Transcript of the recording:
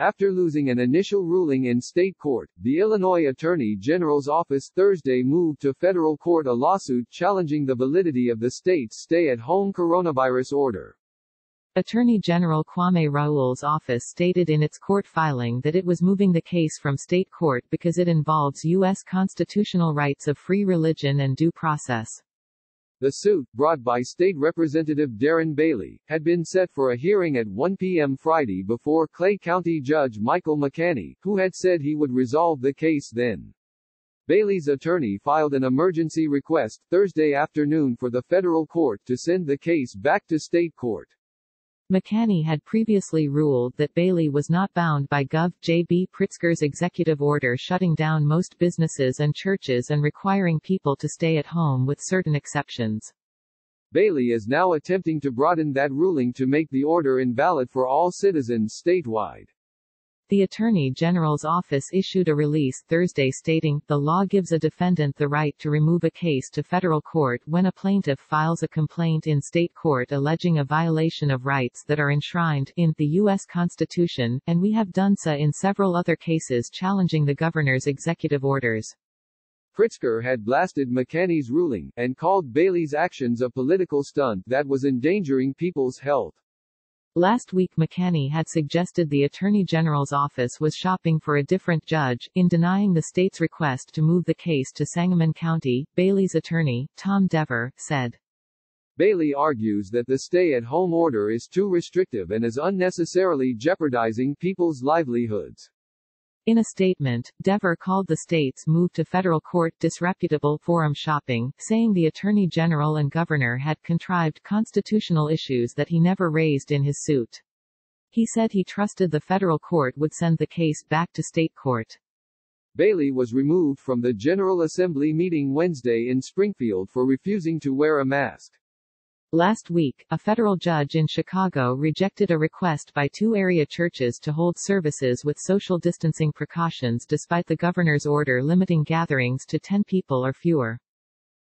After losing an initial ruling in state court, the Illinois Attorney General's office Thursday moved to federal court a lawsuit challenging the validity of the state's stay-at-home coronavirus order. Attorney General Kwame Raoul's office stated in its court filing that it was moving the case from state court because it involves U.S. constitutional rights of free religion and due process. The suit, brought by State Representative Darren Bailey, had been set for a hearing at 1 p.m. Friday before Clay County Judge Michael McHaney, who had said he would resolve the case then. Bailey's attorney filed an emergency request Thursday afternoon for the federal court to send the case back to state court. McHaney had previously ruled that Bailey was not bound by Gov. J.B. Pritzker's executive order shutting down most businesses and churches and requiring people to stay at home with certain exceptions. Bailey is now attempting to broaden that ruling to make the order invalid for all citizens statewide. The Attorney General's office issued a release Thursday stating, the law gives a defendant the right to remove a case to federal court when a plaintiff files a complaint in state court alleging a violation of rights that are enshrined in the U.S. Constitution, and we have done so in several other cases challenging the governor's executive orders. Pritzker had blasted McHaney's ruling, and called Bailey's actions a political stunt that was endangering people's health. Last week McHaney had suggested the Attorney General's office was shopping for a different judge, in denying the state's request to move the case to Sangamon County, Bailey's attorney, Tom DeVore, said. Bailey argues that the stay-at-home order is too restrictive and is unnecessarily jeopardizing people's livelihoods. In a statement, DeVore called the state's move to federal court disreputable forum shopping, saying the Attorney General and Governor had contrived constitutional issues that he never raised in his suit. He said he trusted the federal court would send the case back to state court. Bailey was removed from the General Assembly meeting Wednesday in Springfield for refusing to wear a mask. Last week, a federal judge in Chicago rejected a request by two area churches to hold services with social distancing precautions despite the governor's order limiting gatherings to 10 people or fewer.